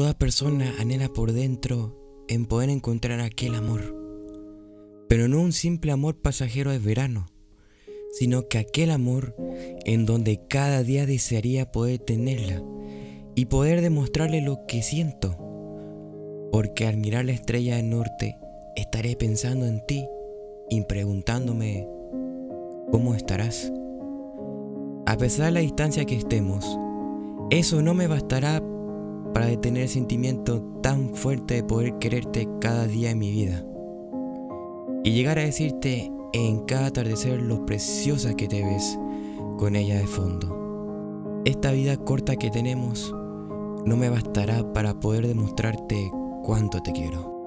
Toda persona anhela por dentro en poder encontrar aquel amor, pero no un simple amor pasajero de verano, sino que aquel amor en donde cada día desearía poder tenerla y poder demostrarle lo que siento, porque al mirar la estrella del norte estaré pensando en ti y preguntándome cómo estarás. A pesar de la distancia que estemos, eso no me bastará para detener el sentimiento tan fuerte de poder quererte cada día en mi vida. Y llegar a decirte en cada atardecer lo preciosa que te ves con ella de fondo. Esta vida corta que tenemos no me bastará para poder demostrarte cuánto te quiero.